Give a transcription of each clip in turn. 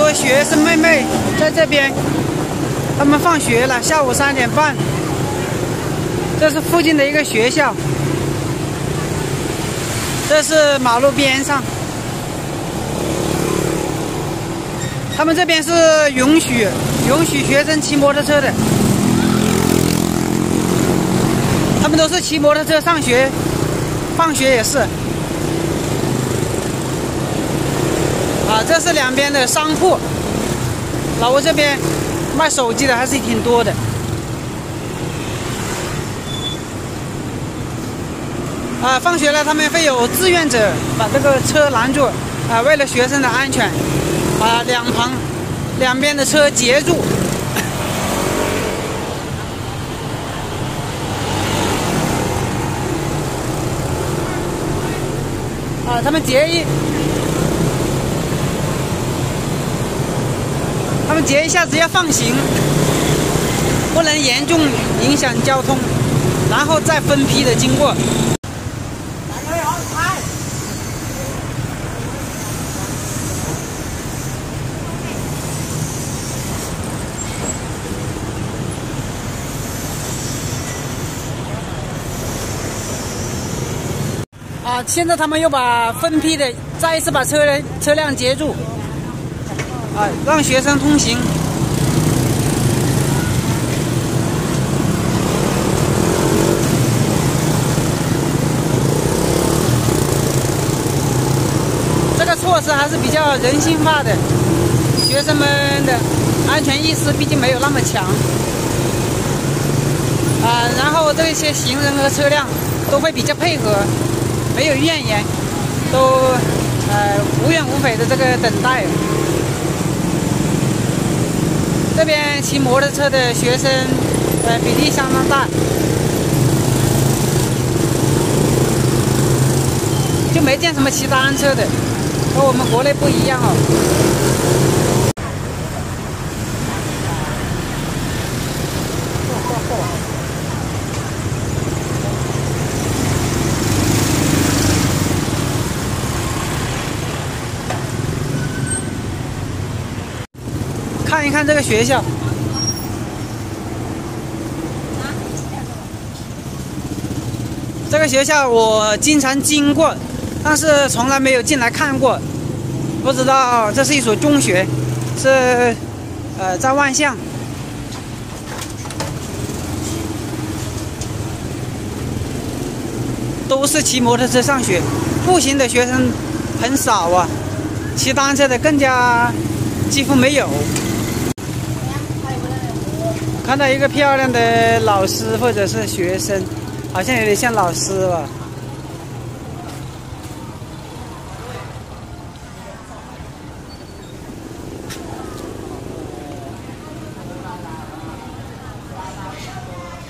多学生妹妹在这边，他们放学了，下午三点半。这是附近的一个学校，这是马路边上。他们这边是允许允许学生骑摩托车的，他们都是骑摩托车上学，放学也是。这是两边的商铺，老挝这边卖手机的还是挺多的。啊，放学了，他们会有志愿者把这个车拦住，啊，为了学生的安全，把两旁两边的车截住。啊，他们截一，截一下子要放行，不能严重影响交通，然后再分批的经过。啊！现在他们又把分批的再一次把车车辆截住，啊，让学生通行。这个措施还是比较人性化的，学生们的安全意识毕竟没有那么强，啊，然后这些行人和车辆都会比较配合。没有怨言，都呃无怨无悔的这个等待。这边骑摩托车的学生呃比例相当大，就没见什么骑单车的，和我们国内不一样哦。看这个学校，这个学校我经常经过，但是从来没有进来看过，不知道这是一所中学，是呃在万象，都是骑摩托车上学，步行的学生很少啊，骑单车的更加几乎没有。看到一个漂亮的老师或者是学生，好像有点像老师吧。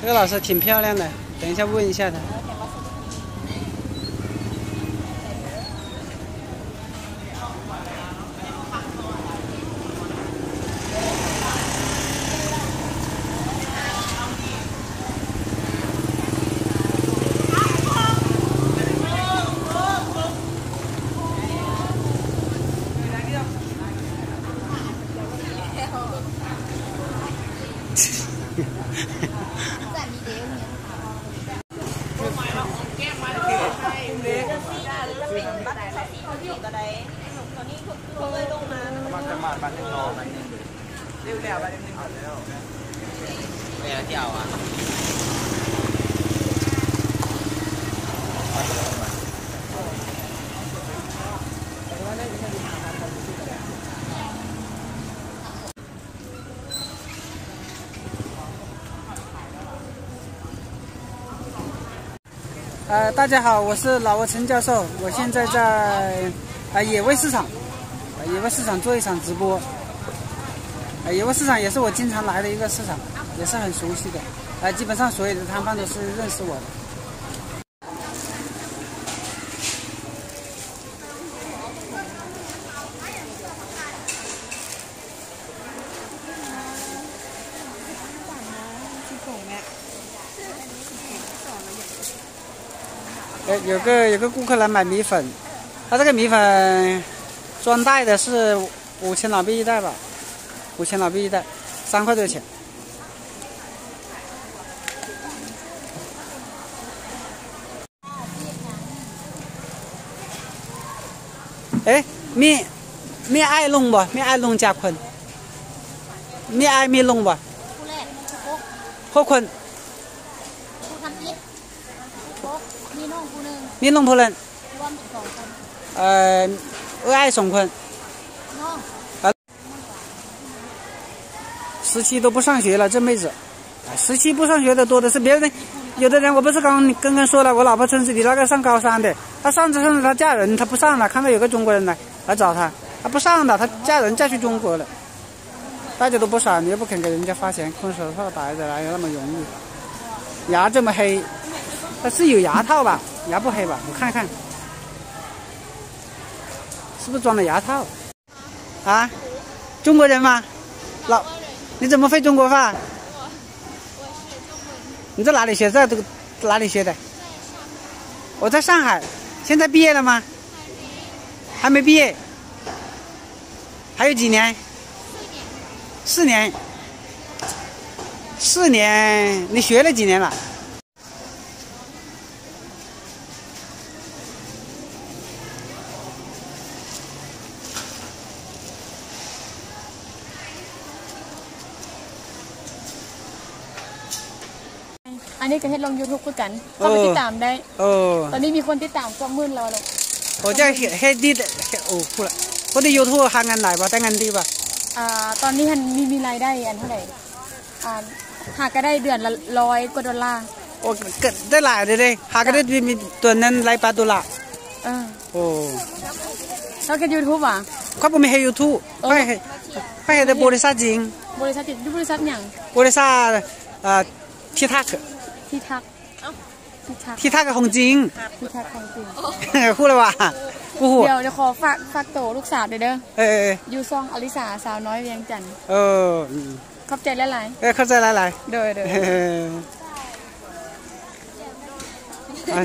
这个老师挺漂亮的，等一下问一下他。呃，大家好，我是老挝陈教授，我现在在啊野味市场，野味市场做一场直播。啊野味市场也是我经常来的一个市场，也是很熟悉的，啊基本上所有的摊贩都是认识我的。有个有个顾客来买米粉他这个米粉装袋的是五千老币一袋吧五千老币一袋三块多钱。哎面面爱弄不？面爱弄加坤。面爱面弄不？破坤。น้องคู่หนึ่ง มีลงพลัน รวมเป็นสองคน เอ่อเอ้ไอ้สองคน น้อง 十七都不上学了，这妹子，哎十七不上学的多的是，别人有的人我不是刚刚刚说了，我老婆村子里那个上高三的，她上着上着她嫁人，她不上了，看到有个中国人来来找她，她不上了，她嫁人嫁去中国了，大家都不上，你又不肯给人家花钱，空手套白的哪有那么容易？牙这么黑， 她是有牙套吧？牙不黑吧？我看看，是不是装了牙套？啊，中国人吗？老。你怎么会中国话？你在哪里学？在这个哪里学的？我在上海。现在毕业了吗？还没毕业。还有几年？四年。四年。你学了几年了？ จะเฮ็ดลงยูทูบกันก็ไปติดตามได้ เออตอนนี้มีคนติดตามสองหมื่นแล้วลูกโอ้เจ้าเฮ็ดีโอ้พูดละคนที่ YouTube หาเงินหลายบ่แต่งานดีป่ะอ่าตอนนี้มันมีมีรายได้อันเท่าไหร่อ่าหาก็ได้เดือนละร้อยกว่าดอลลาร์โอ้ก็ได้หลายเลยเลยหาก็ได้มีตัวนั้นรายปลาตัวละเออโอ้แล้วก็ยูทูบอะเขาไม่ให้ยูทูบเขาให้เขาให้แต่บริษัทจริงบริษัทจริงบริษัทอย่างบริษัทอ่าที่ทัก ที่ทักที่ทัก ที่ทักกับของจริง ที่ทักของจริง พูดเลยว่ากูหัว เดี๋ยวเดี๋ยวขอฝากฝากโตลูกสาวเด้อเด้อ เออเออ ยูซองอลิสาสาวน้อยเวียงจันทร์ เอออืม ขอบใจหลาย เออเข้าใจหลาย ๆเด้อเด้อ ๆเออ哎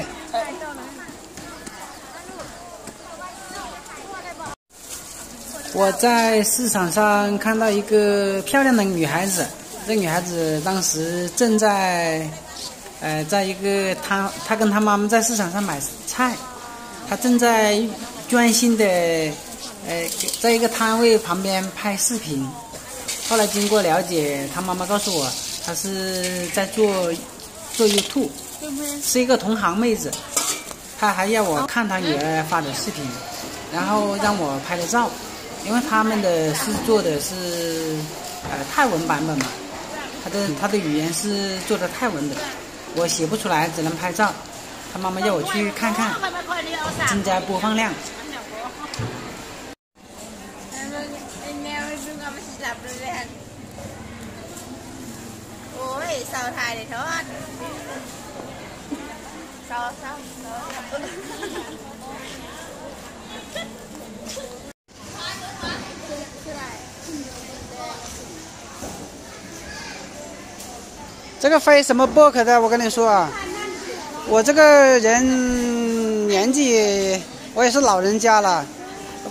我在市场上看到一个漂亮的女孩子， 这女孩子当时正在，呃，在一个摊，她跟她妈妈在市场上买菜，她正在专心的，呃，在一个摊位旁边拍视频。后来经过了解，她妈妈告诉我，她是在做做 YouTube，是一个同行妹子，她还要我看她女儿发的视频，然后让我拍了照，因为他们的是做的是呃泰文版本嘛，他的他的语言是做的泰文的，我写不出来，只能拍照。他妈妈要我去看看，增加播放量。这个飞什么 book 的？我跟你说啊，我这个人年纪，我也是老人家了，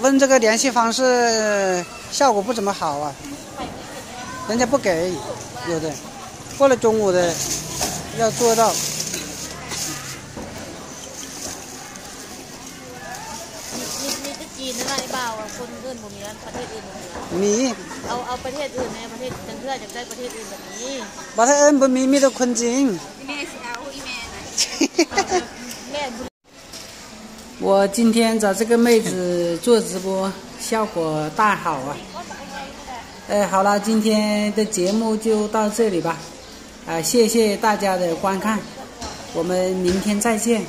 问这个联系方式效果不怎么好啊，人家不给，有的，过了中午的要做到。จีนอะไรเปล่าอ่ะคนอื่นผมมีประเทศอื่นผมมี มี เอาเอาประเทศอื่นไหมประเทศจังเพื่อจะได้ประเทศอื่นแบบนี้ 把他恩不มีมีแต่คนจริง แม่สิเอาอีแม่แม่บุ 我今天找这个妹子做直播，效果大好啊！哎，好了，今天的节目就到这里吧，啊，谢谢大家的观看，我们明天再见。